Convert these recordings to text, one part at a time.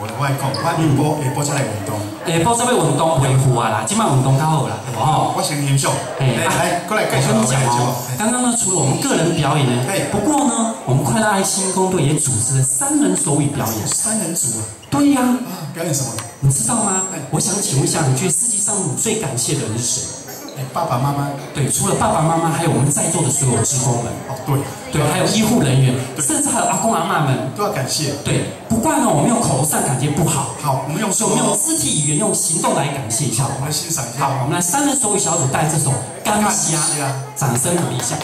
我我来讲，我下晡下晡才来运动。下晡才要运动恢复啊啦，今晚运动较好啦，好不好？我先欣赏。哎来来，过来介绍我跟你讲哦，刚刚呢，除了我们个人表演呢哎，不过呢，我们快乐爱心工队也组织了三人手语表演。三人组啊，对呀、啊，表演什么？你知道吗哎？我想请问一下，你觉得世界上你最感谢的人是谁？哎，爸爸妈妈。对，除了爸爸妈妈，还有我们在座的所有职工们，哦，对。对，还有医护人员，甚至还有阿公阿妈们。都要感谢。对，不过呢，我们用口头上感谢不好，好，我们用我们用肢体语言、用行动来感谢一下。我们来欣赏一下。好，我们来三人手语小组带这首《干虾》，掌声鼓励一下。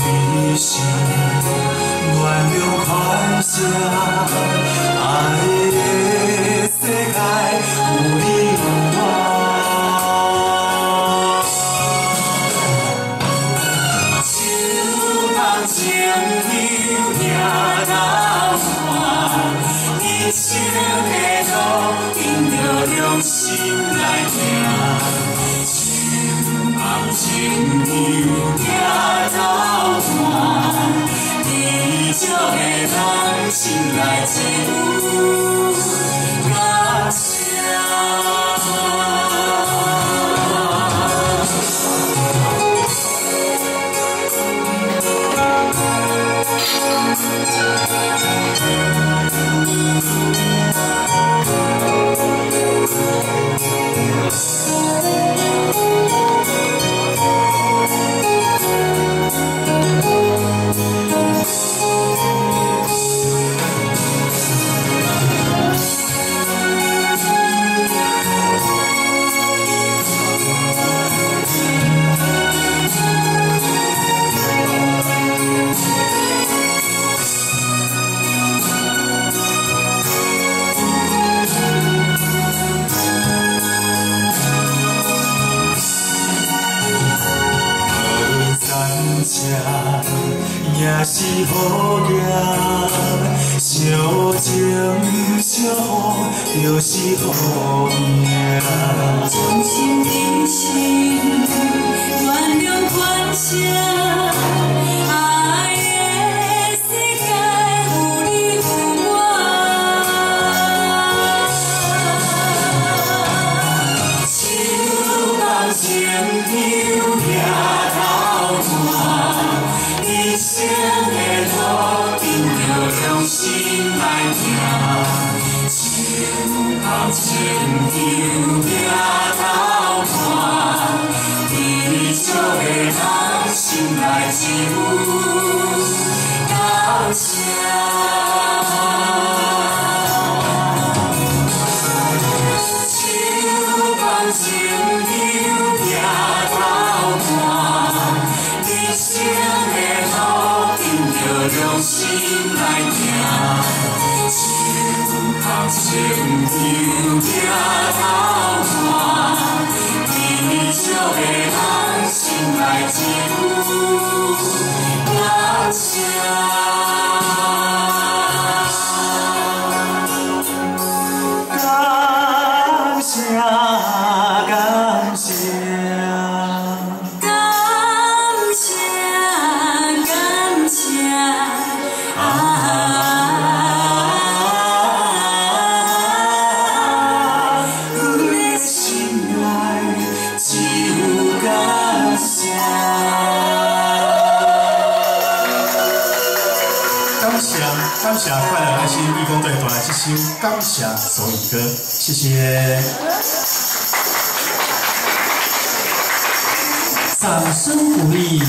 将心比心，原谅款声，爱的世界有你有我。手放情牛也到看，一生的路，凭着良心来来也是雨夜，小情小雨就是雨命。将心比心，原谅款声，爱用心来行。手放情牛也头看，你就会人心来受感谢。放感谢快乐爱心义工队带来这首《感谢所以歌》，谢谢。掌声鼓励。